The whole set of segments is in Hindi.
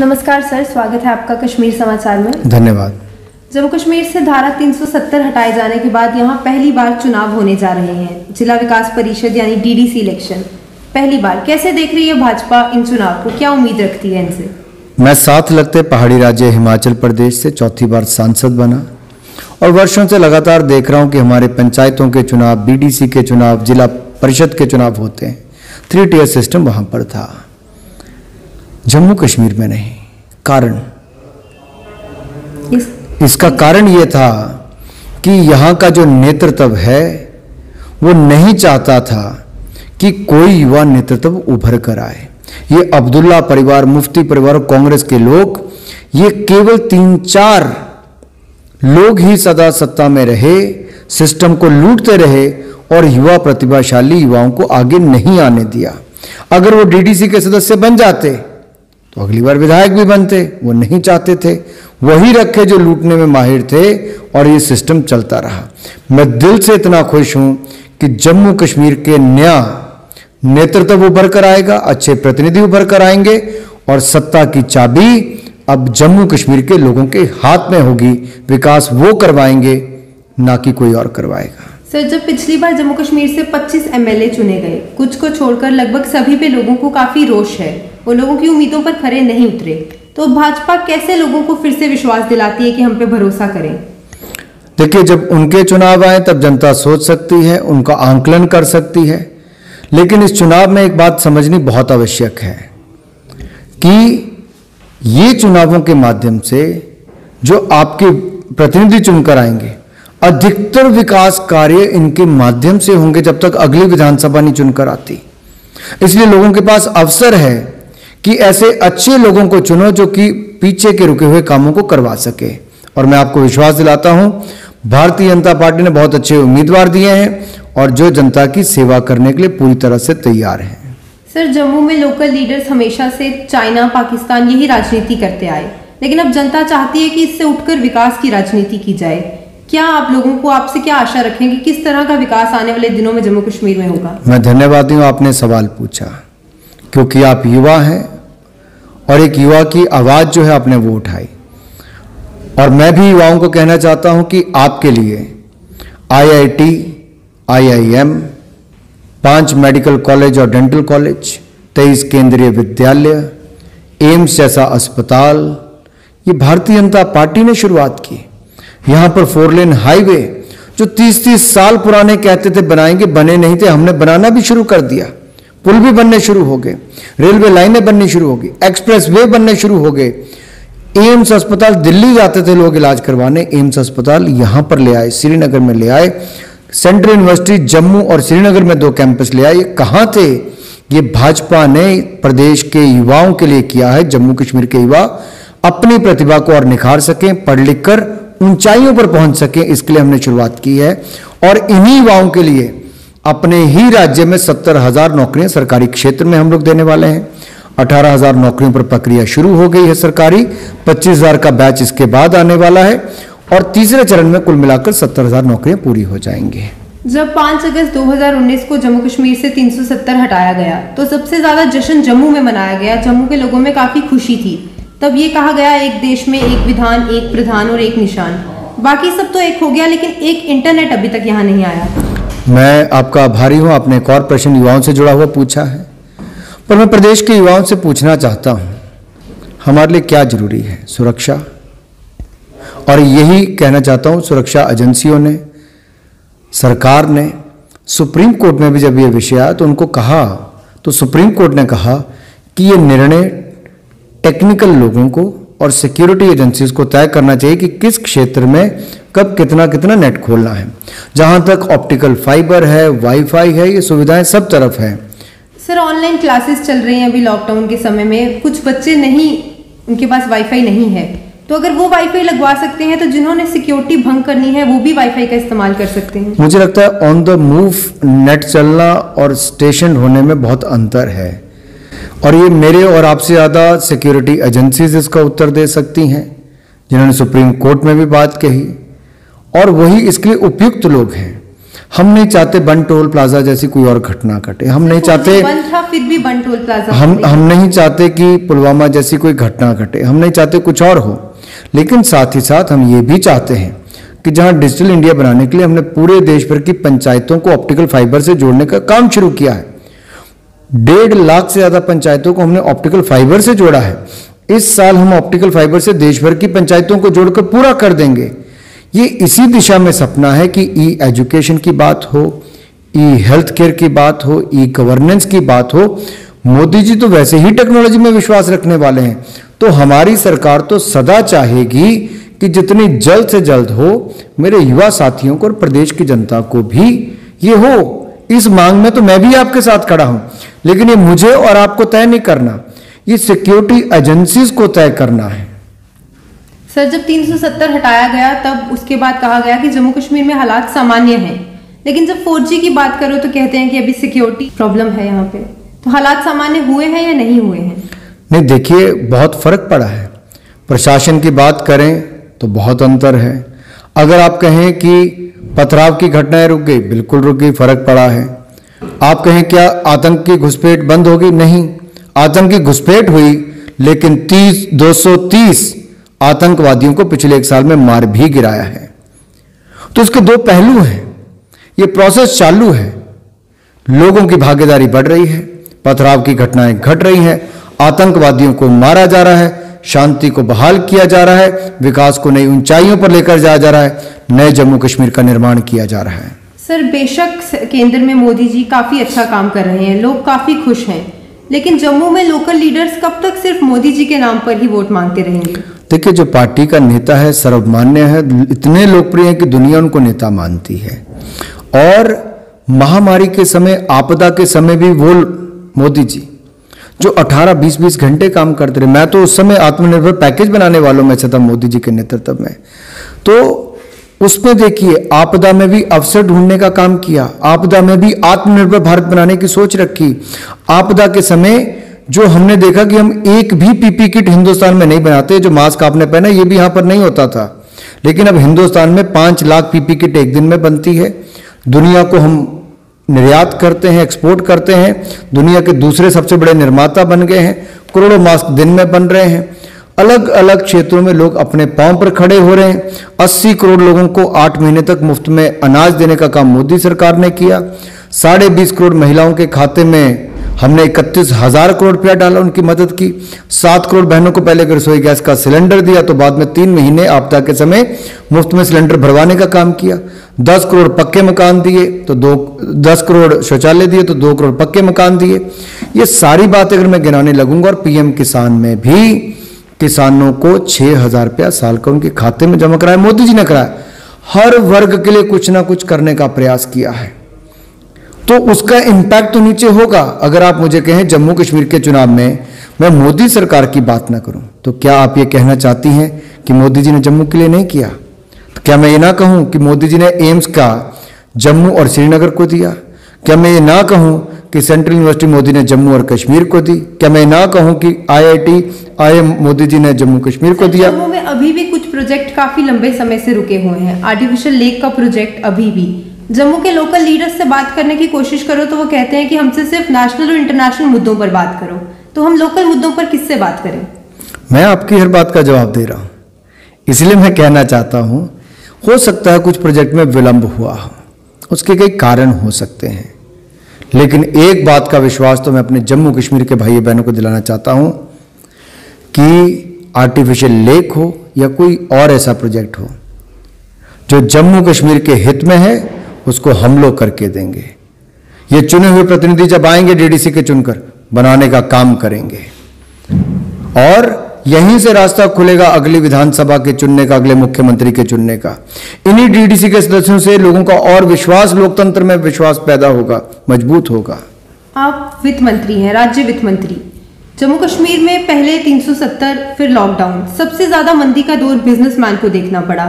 नमस्कार सर स्वागत है आपका कश्मीर समाचार में। धन्यवाद। जम्मू कश्मीर से धारा 370 हटाए जाने के बाद यहाँ पहली बार चुनाव होने जा रहे हैं। जिला विकास परिषद यानी डीडीसी इलेक्शन। पहली बार कैसे देख रही है भाजपा इन चुनाव को? क्या उम्मीद रखती है इनसे? मैं साथ लगते पहाड़ी राज्य हिमाचल प्रदेश से चौथी बार सांसद बना और वर्षों से लगातार देख रहा हूँ कि हमारे पंचायतों के चुनाव बीडीसी के चुनाव जिला परिषद के चुनाव होते हैं। थ्री टीयर सिस्टम वहाँ पर था। जम्मू कश्मीर में नहीं कारण। इस इसका कारण ये था कि यहाँ का जो नेतृत्व है वो नहीं चाहता था कि कोई युवा नेतृत्व उभर कर आए। ये अब्दुल्ला परिवार मुफ्ती परिवार और कांग्रेस के लोग ये केवल तीन चार लोग ही सदा सत्ता में रहे सिस्टम को लूटते रहे और युवा प्रतिभाशाली युवाओं को आगे नहीं आने दिया। अगर वो डीडीसी के सदस्य बन जाते तो अगली बार विधायक भी बनते, वो नहीं चाहते थे। वही रखे जो लूटने में माहिर थे और ये सिस्टम चलता रहा। मैं दिल से इतना खुश हूँ कि जम्मू कश्मीर के नया नेतृत्व उभर कर आएगा, अच्छे प्रतिनिधि उभर कर आएँगे और सत्ता की चाबी अब जम्मू कश्मीर के लोगों के हाथ में होगी। विकास वो करवाएँगे, ना कि कोई और करवाएगा। सर, जब पिछली बार जम्मू कश्मीर से 25 एमएलए चुने गए, कुछ को छोड़कर लगभग सभी पे लोगों को काफ़ी रोष है। वो लोगों की उम्मीदों पर खरे नहीं उतरे। तो भाजपा कैसे लोगों को फिर से विश्वास दिलाती है कि हम पे भरोसा करें? देखिए, जब उनके चुनाव आए, तब जनता सोच सकती है, उनका आंकलन कर सकती है। लेकिन इस चुनाव में एक बात समझनी बहुत आवश्यक है कि ये चुनावों के माध्यम से जो आपके प्रतिनिधि चुनकर आएँगे, अधिकतर विकास कार्य इनके माध्यम से होंगे जब तक अगली विधानसभा नहीं चुनकर आती। इसलिए लोगों के पास अवसर है कि ऐसे अच्छे लोगों को चुनो जो कि पीछे के रुके हुए कामों को करवा सके। और मैं आपको विश्वास दिलाता हूँ भारतीय जनता पार्टी ने बहुत अच्छे उम्मीदवार दिए हैं और जो जनता की सेवा करने के लिए पूरी तरह से तैयार हैं। सर जम्मू में लोकल लीडर्स हमेशा से चाइना पाकिस्तान यही राजनीति करते आए। लेकिन अब जनता चाहती है कि इससे उठकर विकास की राजनीति की जाए। क्या आप लोगों को आपसे क्या आशा रखें कि किस तरह का विकास आने वाले दिनों में जम्मू कश्मीर में होगा? मैं धन्यवाद हूँ आपने सवाल पूछा क्योंकि आप युवा हैं और एक युवा की आवाज़ जो है आपने वो उठाई। और मैं भी युवाओं को कहना चाहता हूँ कि आपके लिए आईआईटी, आईआईएम, पाँच मेडिकल कॉलेज और डेंटल कॉलेज तेईस केंद्रीय विद्यालय एम्स जैसा अस्पताल ये भारतीय जनता पार्टी ने शुरुआत की। यहाँ पर फोर लेन हाईवे जो 30-30 साल पुराने कहते थे बनाएँगे बने नहीं थे हमने बनाना भी शुरू कर दिया। पुल भी बनने शुरू हो गए, रेलवे लाइनें बननी शुरू हो गई एक्सप्रेस वे बनने शुरू हो गए। एम्स अस्पताल दिल्ली जाते थे लोग इलाज करवाने, एम्स अस्पताल यहाँ पर ले आए, श्रीनगर में ले आए। सेंट्रल यूनिवर्सिटी जम्मू और श्रीनगर में दो कैंपस ले आए। कहाँ थे? ये भाजपा ने प्रदेश के युवाओं के लिए किया है, जम्मू कश्मीर के युवा। अपनी प्रतिभा को और निखार सकें, पढ़ लिख कर ऊंचाइयों पर पहुँच सकें, इसके लिए हमने शुरुआत की है। और इन्हीं युवाओं के लिए अपने ही राज्य में सत्तर हज़ार नौकरियाँ सरकारी क्षेत्र में हम लोग देने वाले हैं। अठारह हज़ार नौकरियों पर प्रक्रिया शुरू हो गई है सरकारी, पच्चीस हज़ार का बैच इसके बाद आने वाला है और तीसरे चरण में कुल मिलाकर सत्तर हज़ार नौकरियाँ पूरी हो जाएँगी। जब 5 अगस्त 2019 को जम्मू कश्मीर से 370 हटाया गया तो सबसे ज़्यादा जश्न जम्मू में मनाया गया। जम्मू के लोगों में काफ़ी खुशी थी। तब ये कहा गया, एक देश में एक विधान, एक प्रधान और एक निशान। बाकी सब तो एक हो गया, लेकिन एक इंटरनेट अभी तक यहाँ नहीं आया। मैं आपका आभारी हूँ, आपने एक और प्रश्न युवाओं से जुड़ा हुआ पूछा है। पर मैं प्रदेश के युवाओं से पूछना चाहता हूँ, हमारे लिए क्या ज़रूरी है? सुरक्षा? और यही कहना चाहता हूँ, सुरक्षा एजेंसियों ने, सरकार ने, सुप्रीम कोर्ट में भी जब ये विषय आया तो उनको कहा तो सुप्रीम कोर्ट ने कहा कि ये निर्णय टेक्निकल लोगों को और सिक्योरिटी एजेंसीज को तय करना चाहिए कि किस क्षेत्र में कब कितना कितना नेट खोलना है। जहाँ तक ऑप्टिकल फाइबर है वाईफाई है ये सुविधाएँ सब तरफ़ है। सर ऑनलाइन क्लासेस चल रही हैं अभी लॉकडाउन के समय में। कुछ बच्चे नहीं उनके पास वाईफाई नहीं है। तो अगर वो वाईफाई लगवा सकते हैं तो जिन्होंने सिक्योरिटी भंग करनी है वो भी वाईफाई का इस्तेमाल कर सकते हैं। मुझे लगता है ऑन द मूव नेट चलना और स्टेशन होने में बहुत अंतर है। और ये मेरे और आपसे ज़्यादा सिक्योरिटी एजेंसीज इसका उत्तर दे सकती हैं जिन्होंने सुप्रीम कोर्ट में भी बात कही। और वही इसके लिए उपयुक्त लोग हैं। हम नहीं चाहते बन टोल प्लाजा जैसी कोई और घटना घटे। हम नहीं चाहते था फिर भी बन टोल प्लाजा हम हम नहीं चाहते कि पुलवामा जैसी कोई घटना घटे। हम नहीं चाहते कुछ और हो। लेकिन साथ ही साथ हम ये भी चाहते हैं कि जहाँ डिजिटल इंडिया बनाने के लिए हमने पूरे देश भर की पंचायतों को ऑप्टिकल फाइबर से जोड़ने का काम शुरू किया है। डेढ़ लाख से ज़्यादा पंचायतों को हमने ऑप्टिकल फाइबर से जोड़ा है। इस साल हम ऑप्टिकल फाइबर से देश भर की पंचायतों को जोड़कर पूरा कर देंगे। ये इसी दिशा में सपना है कि ई एजुकेशन की बात हो ई हेल्थ केयर की बात हो ई गवर्नेंस की बात हो। मोदी जी तो वैसे ही टेक्नोलॉजी में विश्वास रखने वाले हैं। तो हमारी सरकार तो सदा चाहेगी कि जितनी जल्द से जल्द हो, मेरे युवा साथियों को और प्रदेश की जनता को भी ये हो। इस मांग में तो मैं भी आपके साथ खड़ा हूँ लेकिन ये मुझे और आपको तय नहीं करना। ये सिक्योरिटी एजेंसीज को तय करना है। सर जब 370 हटाया गया तब उसके बाद कहा गया कि जम्मू कश्मीर में हालात सामान्य हैं। लेकिन जब 4G की बात करो तो कहते हैं कि अभी सिक्योरिटी प्रॉब्लम है यहाँ पे। तो हालात सामान्य हुए हैं या नहीं हुए हैं? नहीं देखिए बहुत फ़र्क पड़ा है। प्रशासन की बात करें तो बहुत अंतर है। अगर आप कहें कि पथराव की घटनाएँ रुक गई, बिल्कुल रुक गई, फ़र्क पड़ा है। आप कहें, क्या आतंक की घुसपैठ बंद होगी? नहीं। आतंक की घुसपैठ हुई, लेकिन 30 230 आतंकवादियों को पिछले एक साल में मार भी गिराया है। तो इसके दो पहलू हैं। ये प्रोसेस चालू है। लोगों की भागीदारी बढ़ रही है। पथराव की घटनाएँ घट रही हैं। आतंकवादियों को मारा जा रहा है। शांति को बहाल किया जा रहा है विकास को नई ऊंचाइयों पर लेकर जाया जा रहा है नए जम्मू कश्मीर का निर्माण किया जा रहा है। सर बेशक केंद्र में मोदी जी काफ़ी अच्छा काम कर रहे हैं लोग काफ़ी खुश हैं लेकिन जम्मू में लोकल लीडर्स कब तक सिर्फ़ मोदी जी के नाम पर ही वोट मांगते रहेंगे? देखिए जो पार्टी का नेता है सर्वमान्य है इतने लोकप्रिय है कि दुनिया उनको नेता मानती है। और महामारी के समय आपदा के समय भी वो मोदी जी जो 18 20 20 घंटे काम करते रहे। मैं तो उस समय आत्मनिर्भर पैकेज बनाने वालों में से था मोदी जी के नेतृत्व में। तो उसमें देखिए, आपदा में भी अवसर ढूँढने का काम किया। आपदा में भी आत्मनिर्भर भारत बनाने की सोच रखी। आपदा के समय जो हमने देखा कि हम एक भी पीपी किट हिंदुस्तान में नहीं बनाते, जो मास्क आपने पहना, ये भी यहाँ पर नहीं होता था। लेकिन अब हिंदुस्तान में पाँच लाख पीपी किट एक दिन में बनती है। दुनिया को हम निर्यात करते हैं एक्सपोर्ट करते हैं, दुनिया के दूसरे सबसे बड़े निर्माता बन गए हैं, करोड़ों मास्क दिन में बन रहे हैं। अलग अलग क्षेत्रों में लोग अपने पाँव पर खड़े हो रहे हैं। 80 करोड़ लोगों को आठ महीने तक मुफ़्त में अनाज देने का काम मोदी सरकार ने किया। साढ़े बीस करोड़ महिलाओं के खाते में हमने इकतीस हज़ार करोड़ रुपया डाला, उनकी मदद की। सात करोड़ बहनों को पहले रसोई गैस का सिलेंडर दिया तो बाद में तीन महीने आपदा के समय मुफ़्त में सिलेंडर भरवाने का काम किया। दस करोड़ पक्के मकान दिए तो दो, दस करोड़ शौचालय दिए तो दो करोड़ पक्के मकान दिए। ये सारी बातें अगर मैं गिनाने लगूँगा, और पीएम किसान में भी किसानों को छह हज़ार रुपया साल का उनके खाते में जमा कराया, मोदी जी ने कराया। हर वर्ग के लिए कुछ ना कुछ करने का प्रयास किया है। तो उसका इम्पैक्ट तो नीचे होगा। अगर आप मुझे कहें जम्मू कश्मीर के चुनाव में मैं मोदी सरकार की बात ना करूँ तो क्या आप ये कहना चाहती हैं कि मोदी जी ने जम्मू के लिए नहीं किया? तो क्या मैं ये ना कहूँ कि मोदी जी ने एम्स का जम्मू और श्रीनगर को दिया? क्या मैं ये ना कहूँ कि सेंट्रल यूनिवर्सिटी मोदी ने जम्मू और कश्मीर को दी? क्या मैं ना कहूँ कि आईआईटी आईएम मोदी जी ने जम्मू कश्मीर को दिया? जम्मू में अभी भी कुछ प्रोजेक्ट काफ़ी लंबे समय से रुके हुए हैं। आर्टिफिशियल लेक का प्रोजेक्ट अभी भी। जम्मू के लोकल लीडर्स से बात करने की कोशिश करो तो वो कहते हैं कि हमसे सिर्फ़ नेशनल और इंटरनेशनल मुद्दों पर बात करो। तो हम लोकल मुद्दों पर किससे बात करें? मैं आपकी हर बात का जवाब दे रहा हूँ। इसलिए मैं कहना चाहता हूँ, हो सकता है कुछ प्रोजेक्ट में विलंब हुआ हो। उसके कई कारण हो सकते हैं। लेकिन एक बात का विश्वास तो मैं अपने जम्मू कश्मीर के भाई बहनों को दिलाना चाहता हूँ कि आर्टिफिशियल लेक हो या कोई और ऐसा प्रोजेक्ट हो, जो जम्मू कश्मीर के हित में है उसको हम लोग करके देंगे। ये चुने हुए प्रतिनिधि जब आएँगे डीडीसी के चुनकर, बनाने का काम करेंगे। और यहीं से रास्ता खुलेगा अगली विधानसभा के चुनने का, अगले मुख्यमंत्री के चुनने का। इन्हीं डीडीसी के सदस्यों से लोगों का और विश्वास, लोकतंत्र में विश्वास पैदा होगा, मज़बूत होगा। आप वित्त मंत्री हैं, राज्य वित्त मंत्री। जम्मू कश्मीर में पहले 370 फिर लॉकडाउन सबसे ज़्यादा मंदी का दौर बिजनेसमैन को देखना पड़ा।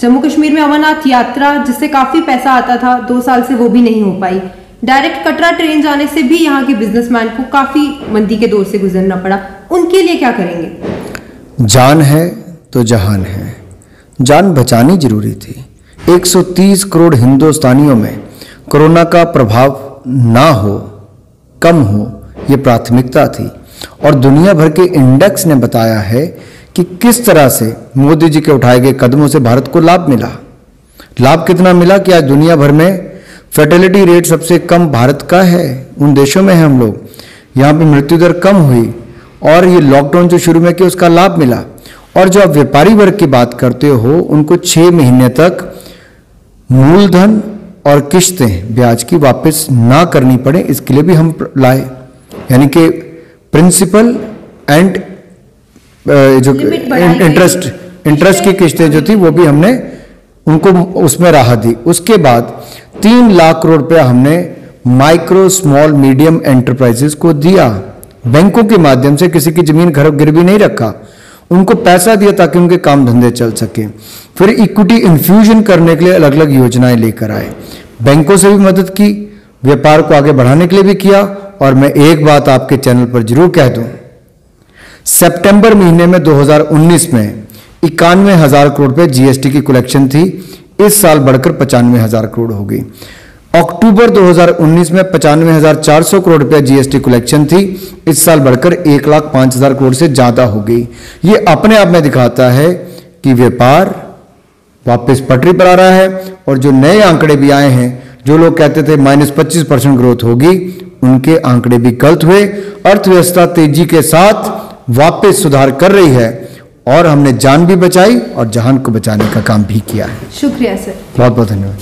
जम्मू कश्मीर में अमरनाथ यात्रा, जिससे काफ़ी पैसा आता था, दो साल से वो भी नहीं हो पाई। डायरेक्ट कटरा ट्रेन जाने से भी यहाँ के बिजनेसमैन को काफ़ी मंदी के दौर से गुजरना पड़ा। उनके लिए क्या करेंगे? जान है तो जहान है। जान बचानी ज़रूरी थी। 130 करोड़ हिंदुस्तानियों में कोरोना का प्रभाव ना हो, कम हो, ये प्राथमिकता थी। और दुनिया भर के इंडेक्स ने बताया है कि किस तरह से मोदी जी के उठाए गए कदमों से भारत को लाभ मिला? लाभ कितना मिला कि आज दुनिया भर में फर्टिलिटी रेट सबसे कम भारत का है? उन देशों में है हम लोग। यहाँ पर मृत्यु दर कम हुई और ये लॉकडाउन जो शुरू में किया उसका लाभ मिला। और जो आप व्यापारी वर्ग की बात करते हो, उनको छह महीने तक मूलधन और किश्तें ब्याज की वापस ना करनी पड़े, इसके लिए भी हम लाए। यानी कि प्रिंसिपल एंड जो। इंटरेस्ट इंटरेस्ट की किस्तें जो थी वो भी हमने उनको उसमें राहत दी। उसके बाद तीन लाख करोड़ रुपया हमने माइक्रो स्मॉल मीडियम एंटरप्राइजेस को दिया। बैंकों के माध्यम से किसी की ज़मीन घर गिरवी नहीं रखा। उनको पैसा दिया ताकि उनके काम धंधे चल सके। फिर इक्विटी इन्फ्यूजन करने के लिए अलग अलग योजनाएँ लेकर आए। बैंकों से भी मदद की व्यापार को आगे बढ़ाने के लिए भी किया। और मैं एक बात आपके चैनल पर ज़रूर कह दूँ सितंबर महीने में 2019 में इक्यानवे हज़ार करोड़ रुपए जीएसटी की कलेक्शन थी। इस साल बढ़कर पचानवे हज़ार करोड़ हो गई। अक्टूबर 2019 में पचानवे हज़ार चार सौ करोड़ रुपया जीएसटी कलेक्शन थी। इस साल बढ़कर एक लाख पाँच हज़ार करोड़ से ज़्यादा हो गई। ये अपने आप में दिखाता है कि व्यापार वापस पटरी पर आ रहा है और जो नए आंकड़े भी आए हैं, जो लोग कहते थे माइनस पच्चीस परसेंट ग्रोथ होगी, उनके आंकड़े भी गलत हुए। अर्थव्यवस्था तेज़ी के साथ वापस सुधार कर रही है और हमने जान भी बचाई और जहान को बचाने का काम भी किया है। शुक्रिया सर। बहुत बहुत धन्यवाद।